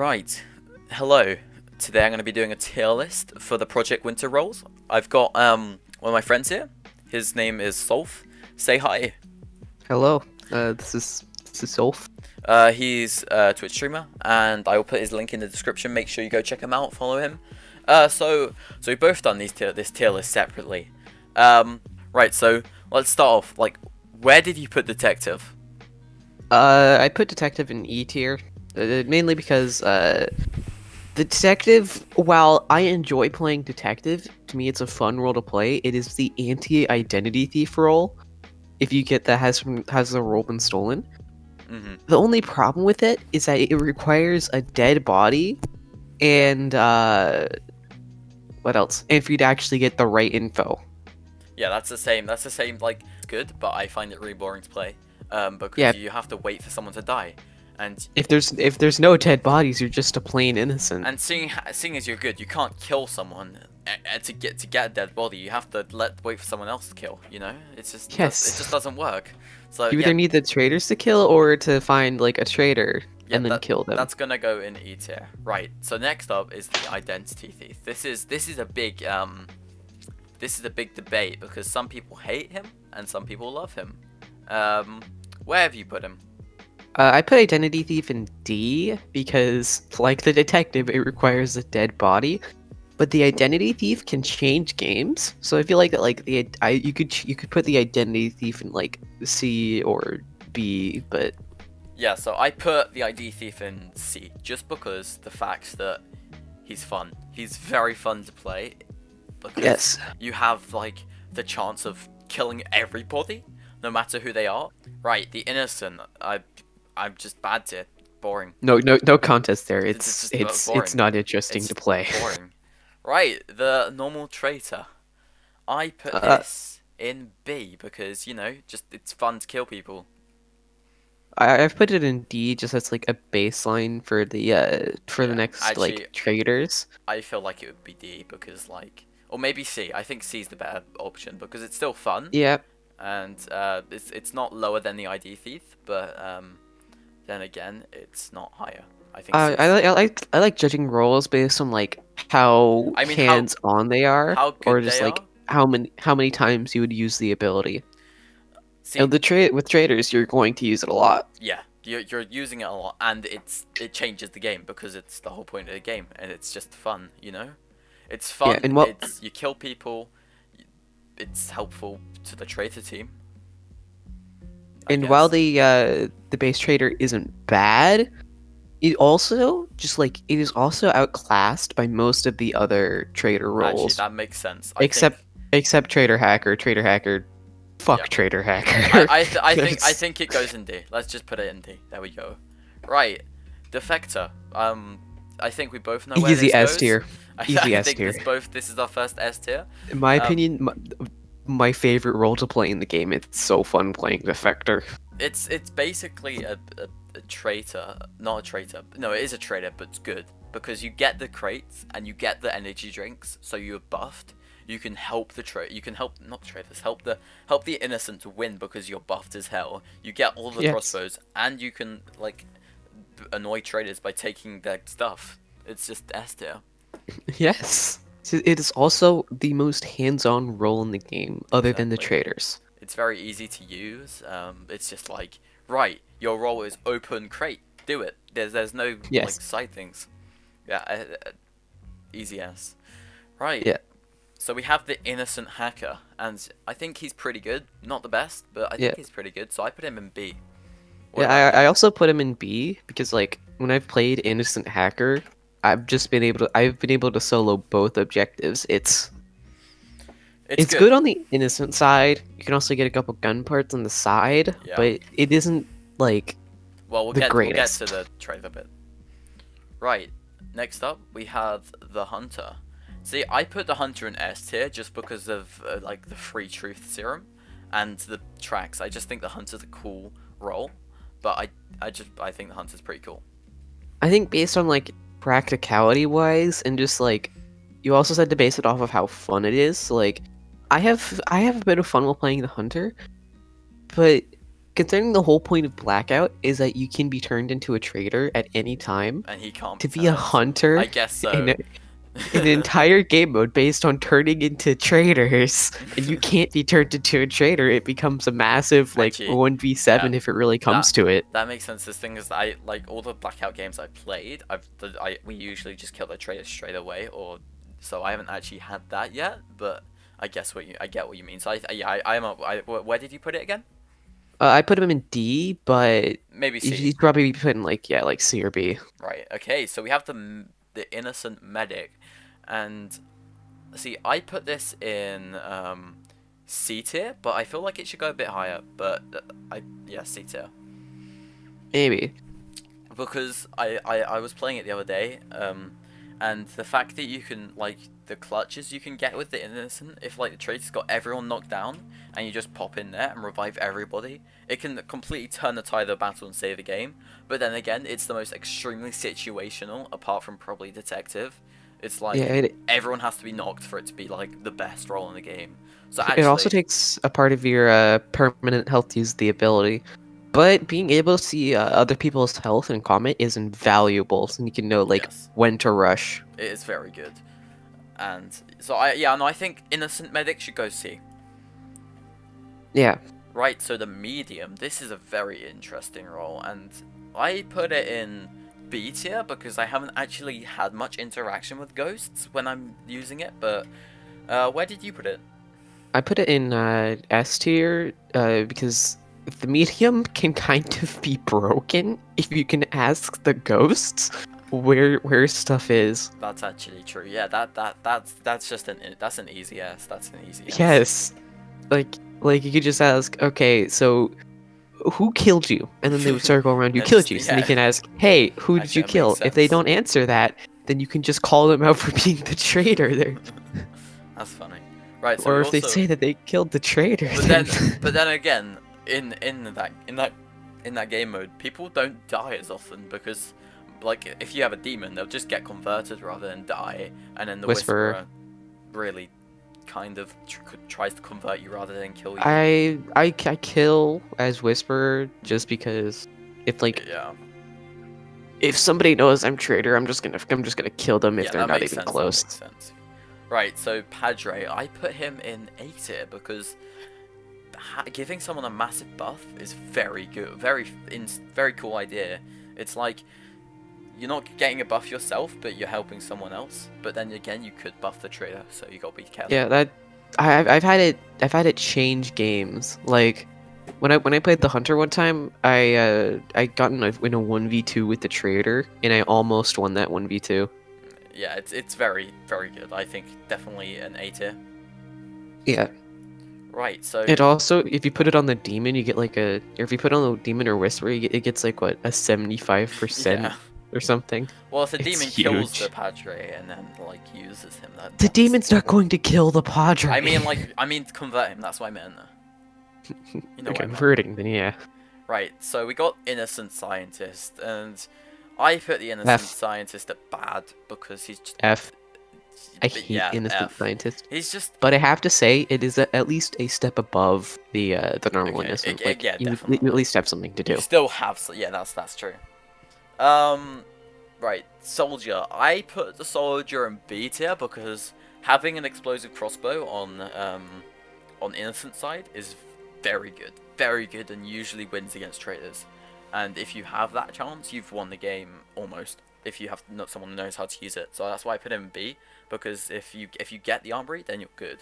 Right. Hello. Today I'm going to be doing a tier list for the Project Winter roles. I've got um one of my friends here. His name is Solf. Say hi. Hello, uh, this is this is Solf. Uh, he's a Twitch streamer, and I will put his link in the description. Make sure you go check him out, follow him. Uh, so so we've both done these tier this tier list separately. Um, right. So let's start off. Like, where did you put detective? Uh, I put detective in E tier, mainly because uh, the detective. While I enjoy playing detective, to me it's a fun role to play. It is the anti-identity thief role. If you get that has has the role been stolen. Mm-hmm. The only problem with it is that it requires a dead body, and uh, what else? And for you to actually get the right info. Yeah, that's the same. That's the same. Like, it's good, but I find it really boring to play. Um, because Yeah. you have to wait for someone to die, and If there's if there's no dead bodies, you're just a plain innocent. and seeing seeing as you're good, you can't kill someone uh, uh, to get to get a dead body. You have to let wait for someone else to kill. You know, it's just Yes. it just doesn't work. So you yeah, either need the traitors to kill or to find like a traitor Yeah, and then that- kill them. That's gonna go in E tier. Right. So next up is the identity thief. This is this is a big um this is a big debate because some people hate him and some people love him. Um where have you put him? Uh, I put identity thief in D because, like the detective, it requires a dead body. But the identity thief can change games, so I feel like that, like the I you could you could put the identity thief in like C or B, but Yeah, so I put the ID thief in C just because the fact that he's fun. He's very fun to play. Because yes, you have like the chance of killing everybody, no matter who they are. Right, the innocent. I I'm just bad to it. Boring. no no no contest there. It's- It's it's it's it's not interesting It's to play. Boring. right, the normal traitor. I put Uh, this in B because you know, just it's fun to kill people. I I've put it in D just as like a baseline for the uh for the next actually- like traitors. I feel like it would be D because like, or maybe C. I think C is the better option because it's still fun Yeah, and uh, it's it's not lower than the ID thief, but um, then again, it's not higher. I think. Uh, I like I like I like judging roles based on like how I mean, how- hands on they are, how good or just like are. how many how many times you would use the ability. See, And the trade with traitors, you're going to use it a lot. Yeah, you're, you're using it a lot, and it's it changes the game because it's the whole point of the game, and it's just fun, you know. It's fun. Yeah, and what- It's you kill people. It's helpful to the traitor team. I and while the uh, the base traitor isn't bad, it also just like it is also outclassed by most of the other traitor actually roles, that makes sense. I except think, except traitor hacker. Traitor hacker, fuck Yeah. traitor hacker. I I, th- I think I think it goes in D. Let's just put it in D. There we go. Right, defector. Um, I think we both know where easy this S tier. I, Easy I S think tier. this both this is our first S tier. In my Um, opinion, my, my favorite role to play in the game. It's so fun playing defector. It's it's basically a, a, a traitor, not a traitor. No, it is a traitor, but it's good because you get the crates and you get the energy drinks, so you're buffed. You can help the tra- You can help not traitors, help the help the innocent to win because you're buffed as hell. You get all the Yes. crossbows, and you can like annoy traitors by taking their stuff. It's just S tier. Yes. It is also the most hands-on role in the game, other than the traitors. It's very easy to use. Um, it's just like right, your role is open crate. Do it. There's there's no Yes. like side things. Yeah, uh, uh, easy as. Right. Yeah. So we have the innocent hacker, and I think he's pretty good. Not the best, but I think Yeah. he's pretty good. So I put him in B. What Yeah, I, I also put him in B because like when I've played Innocent Hacker, I've just been able to I've been able to solo both objectives. It's it's, good. on the innocent side. You can also get a couple gun parts on the side, Yeah. but it isn't like Well, we'll the get we'll get to greatest. the trailer bit. Right. Next up, we have the hunter. See, I put the hunter in S tier just because of uh, like the free truth serum and the tracks. I just think the hunter's a cool role, but I I just I think the hunter's pretty cool. I think based on like practicality wise and just like you also said to base it off of how fun it is. So, like I have I have a bit of fun while playing the hunter, but considering the whole point of blackout is that you can be turned into a traitor at any time. and he can't To be a hunter I guess so. In, a, in an entire game mode based on turning into traitors, and you can't be turned into a traitor, it becomes a massive like one v seven if it really comes to it. That makes sense. The thing is, I like all the blackout games I played. I've the, I we usually just kill the traitor straight away, or so I haven't actually had that yet. But I guess what you I get what you mean. So I yeah I, I'm a, I where did you put it again? Uh, I put him in D, but Maybe C. he'd probably be put in like yeah like C or B. Right. Okay. So we have the the innocent medic, and see, I put this in um, C tier, but I feel like it should go a bit higher. But uh, I yeah C tier Maybe. because I, I I was playing it the other day, um, and the fact that you can like the clutches you can get with the innocent, if like the traitor's got everyone knocked down and you just pop in there and revive everybody, it can completely turn the tide of the battle and save the game. But then again, it's the most extremely situational, apart from probably detective. It's like yeah, it, everyone has to be knocked for it to be like the best role in the game. So it also takes a part of your uh, permanent health to use the ability. But being able to see uh, other people's health in combat is invaluable, so you can know like Yes. when to rush. it is very good. And so I yeah no I think innocent medic should go see. Yeah, Right, so the medium, this is a very interesting role, and I put it in B tier because I haven't actually had much interaction with ghosts when I'm using it, but uh, where did you put it? I put it in uh, S tier uh, because the medium can kind of be broken if you can ask the ghosts where where stuff is. That's actually true. Yeah, that that that's that's just an that's an easy S. That's an easy S. Yes, like like you could just ask, okay, so who killed you? And then they would circle around you, killed you. So yeah. you can ask, hey, who did Actually, you kill? If they don't answer that, then you can just call them out for being the traitor. There, That's funny. Right, so or if they say that they killed the traitor. But then, but then again, in in that in that in that game mode, people don't die as often because, like, if you have a demon, they'll just get converted rather than die, and then the Whisperer. whisperer, really kind of tr- tries to convert you rather than kill you. I, I I kill as Whisper just because if like yeah, if somebody knows I'm traitor, I'm just gonna I'm just gonna kill them if yeah, they're not even sense, close. Right, so Padre, I put him in A tier because giving someone a massive buff is very good, very in- very cool idea. It's like you're not getting a buff yourself, but you're helping someone else. But then again, you could buff the traitor, so you gotta be careful. Yeah, that I, I've I've had it I've had it change games. Like when I when I played the hunter one time, I uh I got in a in a one v two with the traitor, and I almost won that one v two. yeah, it's it's very very good. I think definitely an A tier. Yeah. Right, so It also if you put it on the demon, you get like a or if you put it on the demon or whisper, you get, it gets like what a seventy five percent yeah. Or something. Well, if the It's demon kills huge. the Padre and then like uses him, that The demon's not going to kill the Padre. I mean, like, I mean, convert him. That's what I meant. You know what converting, then yeah. Right. So we got innocent scientist, and I put the innocent F. scientist at bad because he's just. F. I but hate yeah, innocent F. scientist. He's just. But I have to say, it is a, at least a step above the uh, the normal Okay, innocent. it- Like yeah, you, you at least have something to do. You still have. s- Yeah, that's that's true. Um, right. Soldier. I put the soldier in B tier because having an explosive crossbow on um on innocent side is very good, very good, and usually wins against traitors. And if you have that chance, you've won the game almost. If you have not someone who knows how to use it, so that's why I put him in B because if you if you get the armory, then you're good.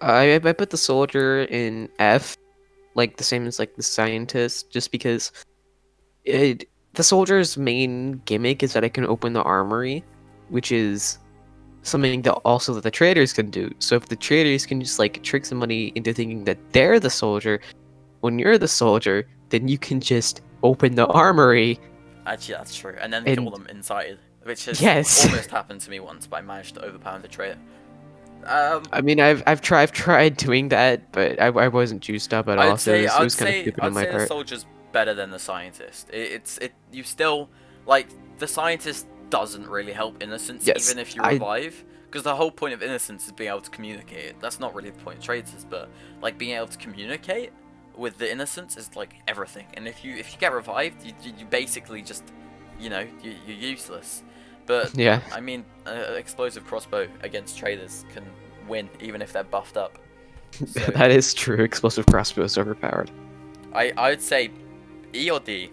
I I put the soldier in F, like the same as like the scientist, just because it the soldier's main gimmick is that it can open the armory, which is something that also that the traitors can do. So if the traitors can just like trick somebody into thinking that they're the soldier, when you're the soldier, then you can just open the armory. Actually, that's true. And then And- kill them inside, which has Yes. almost happened to me once, but I managed to overpower the traitor. Um, I mean, I've I've tried I've tried doing that, but I, I wasn't juiced up at all. I'd so it was, it I'd was kind of stupid I'd on my say part. soldier's better than the scientist. It, it's it you still like the scientist doesn't really help innocents Yes, even if you revive because the whole point of innocents is being able to communicate. That's not really the point of traitors, but like being able to communicate with the innocents is like everything, and if you if you get revived, you you, you basically just, you know, you, you're useless. But Yeah. I mean, uh, explosive crossbow against traitors can win even if they're buffed up. So that is true. Explosive crossbow is overpowered. I I would say E or D.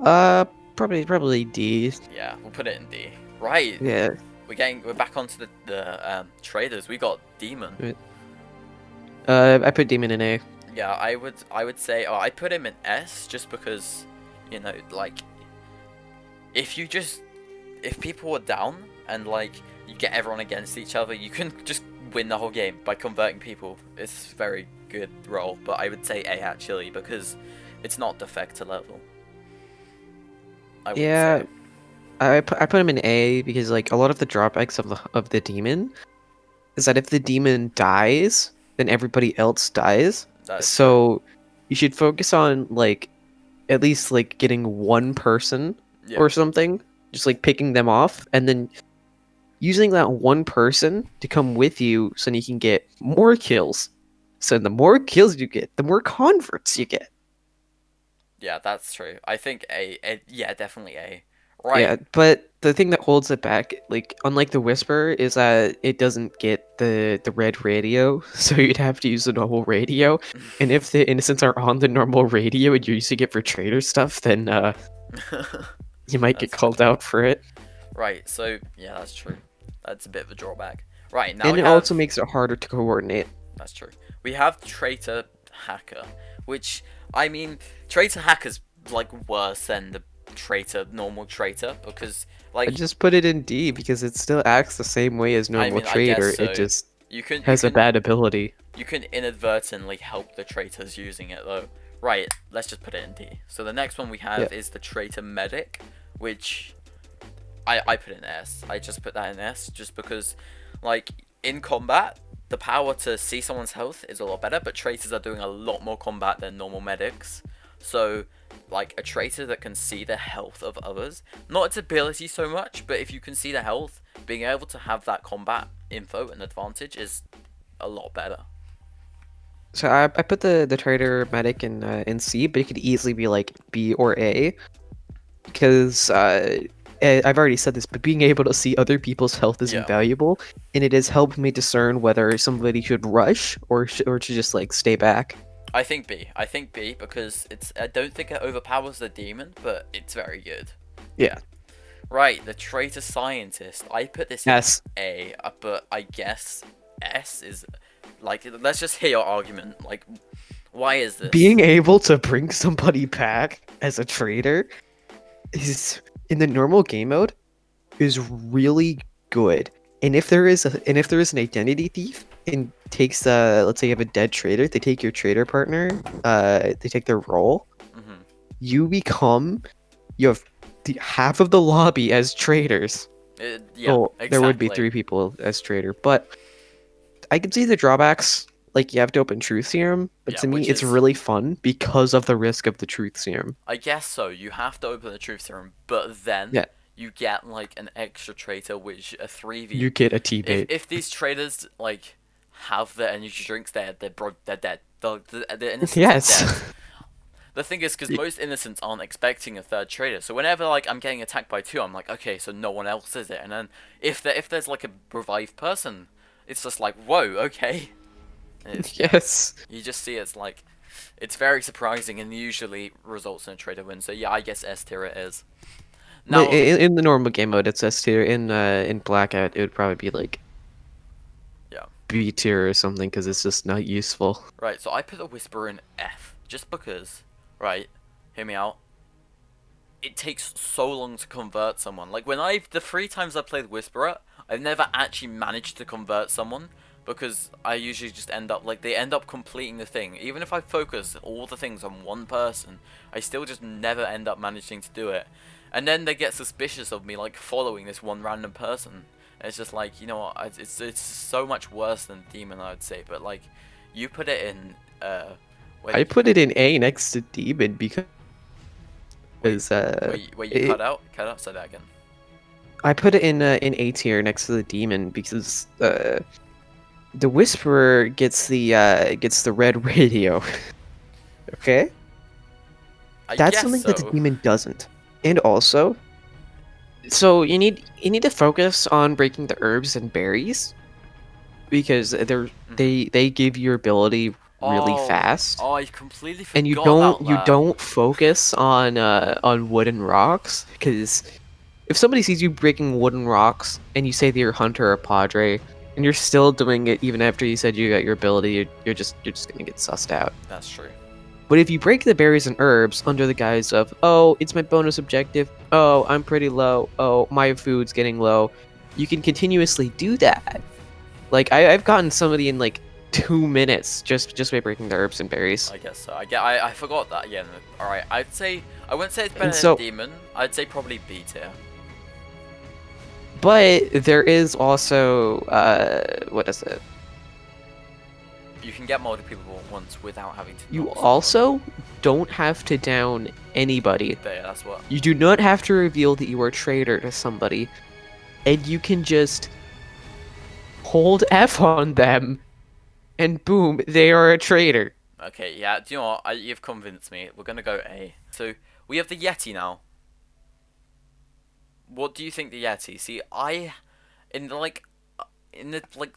Uh, probably probably D. Yeah, we'll put it in D. Right. Yeah. We're getting we're back onto the the um, traitors. We got demon. Uh, I put demon in A. Yeah, I would I would say oh I put him in S just because you know like if you just if people were down and like you get everyone against each other, you can just win the whole game by converting people. It's a very good role, but I would say A actually because it's not defector level. I Yeah. say. I put, I put him in A because like a lot of the drawbacks of the of the demon is that if the demon dies, then everybody else dies. So you should focus on like at least like getting one person Yeah. or something, just like picking them off, and then using that one person to come with you so you can get more kills. So the more kills you get, the more converts you get. Yeah, that's true. I think A, A yeah, definitely A. Right. Yeah, but the thing that holds it back, like unlike the Whisper, is that it doesn't get the the red radio, so you'd have to use the normal radio. And if the innocents are on the normal radio and you're using it for traitor stuff, then uh, you might get called out for it. right. So yeah, that's true. That's a bit of a drawback. Right now and it have, also makes it harder to coordinate. That's true. We have traitor hacker, which I mean, traitor hacker's like worse than the traitor normal traitor because like I just put it in D because it still acts the same way as normal mean, I guess traitor. so. It just you can has you a bad ability. you can inadvertently help the traitors using it though. Right, let's just put it in D. So the next one we have Yeah. is the traitor medic, which I I put in S. I just put that in S just because like in combat the power to see someone's health is a lot better, but traitors are doing a lot more combat than normal medics. So like a traitor that can see the health of others, not its ability so much, but if you can see the health, being able to have that combat info and advantage is a lot better. So I, I put the the traitor medic in uh, in C, but it could easily be like B or A, because uh, I've already said this, but being able to see other people's health is Yeah. invaluable, and it has helped me discern whether somebody should rush or sh- or to just like stay back. I think B. I think B because it's. I don't think it overpowers the demon, but it's very good. Yeah. Right, the traitor scientist. I put this Yes. A, uh, but I guess S is like. Let's just hear your argument. Like, why is this? Being able to bring somebody back as a traitor is in the normal game mode is really good. And if there is a and if there is an identity thief and takes uh let's say you have a dead traitor, they take your traitor partner, uh they take their role, Mhm. you become you have the half of the lobby as traitors. It- yeah, well, there would be three people as traitor, but I can see the drawbacks. Like you have to open truth serum, but Yeah, to me it's is- really fun because of the risk of the truth serum. I guess so. You have to open the truth serum, but then Yeah. you get like an extra traitor, which a three v. You get a T if, bait. if these traitors like have the energy drinks, they're they're bro- they're dead. The the, the innocents Yes. The thing is, because most innocents aren't expecting a third traitor, so whenever like I'm getting attacked by two, I'm like, okay, so no one else is it. And then if there if there's like a revived person, it's just like, whoa, okay. It's, yes. you just see it's like, it's very surprising and usually results in a traitor win. So yeah, I guess S tier it is. Now, in, in the normal game mode, it's S tier. In uh, in blackout, it would probably be like Yeah. B tier or something because it's just not useful. Right, so I put the Whisperer in F, just because, right, hear me out. It takes so long to convert someone. Like, when I've, the three times I played Whisperer, I've never actually managed to convert someone, because I usually just end up, like, they end up completing the thing. Even if I focus all the things on one person, I still just never end up managing to do it. And then they get suspicious of me, like, following this one random person. And it's just like, you know what, it's, it's so much worse than Demon, I would say, but, like, you put it in, uh... I put it in A next to Demon because because, uh, Where you, where you it- cut out? Cut out? Say that again. I put it in uh, in A tier next to the Demon because uh, the Whisperer gets the uh, gets the red radio. Okay. I That's something that the demon doesn't. And also, so you need you need to focus on breaking the herbs and berries because they're they they give your ability really Oh, fast. Oh, I completely forgot and you don't you don't focus on uh on wooden rocks because if somebody sees you breaking wooden rocks and you say that you're a hunter or padre and you're still doing it even after you said you got your ability you're, you're just you're just gonna get sussed out That's true. but if you break the berries and herbs under the guise of oh it's my bonus objective oh i'm pretty low oh my food's getting low you can continuously do that like I, i've gotten somebody in like two minutes just just by breaking the herbs and berries I guess so. I get. I, I forgot that. Yeah. All right. I'd say I wouldn't say it's better And than demon. I'd say probably B tier. But there is also uh what is it? You can get multiple people at once without having to. You knock someone. also don't have to down anybody. There. That's what. You do not have to reveal that you are a traitor to somebody. And you can just hold F on them and boom, they are a traitor. Okay. Yeah. Do you know what? I, you've convinced me. We're gonna go A. So we have the Yeti now. What do you think the Yeti? See, I, in like, uh, in the like,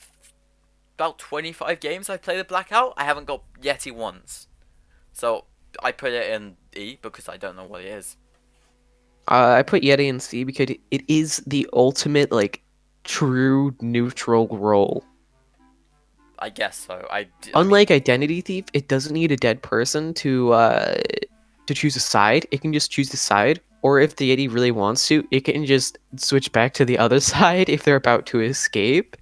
about twenty-five games I've played the Blackout, I haven't got Yeti once. So I put it in E because I don't know what it is. Uh, I put Yeti in C because it- is the ultimate like true neutral role. I guess so. I. d- I mean- Unlike Identity Thief, it doesn't need a dead person to uh to choose a side. It can just choose the side, or if the Yeti really wants to, it can just switch back to the other side if they're about to escape.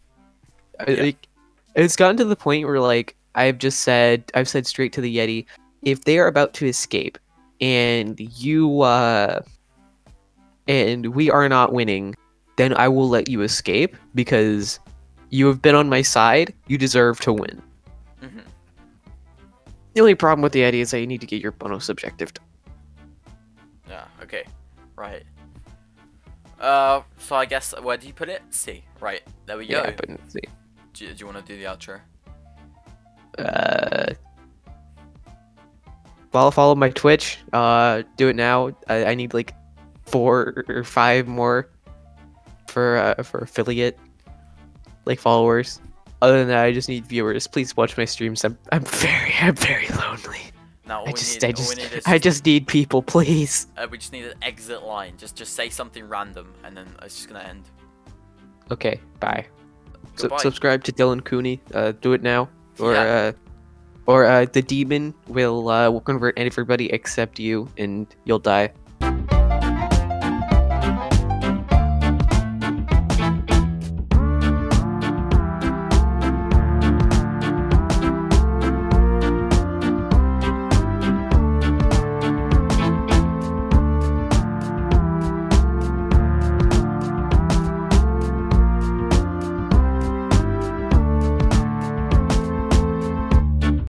Yeah. Like, it's gotten to the point where like I've just said I've said straight to the Yeti, if they are about to escape, and you uh and we are not winning, then I will let you escape because you have been on my side. You deserve to win. Mhm. The only problem with the Yeti is that you need to get your bonus objective. done. Yeah. Okay. Right. Uh. So I guess where do you put it? C. Right. There we go. Yeah, but let's see. do, do you want to do the outro? Uh, follow follow my Twitch. Uh, do it now. I, I need like four or five more for uh, for affiliate like followers. Other than that, I just need viewers. Please watch my streams. I'm I'm very I'm very lonely. Now I just need, I just we need is I just need people, please. uh, we just need an exit line. Just just say something random, and then it's just gonna end. Okay, bye. Su- subscribe to Dylan Coni. Uh, do it now, or Yeah. uh, or uh, the demon will uh will convert everybody except you, and you'll die.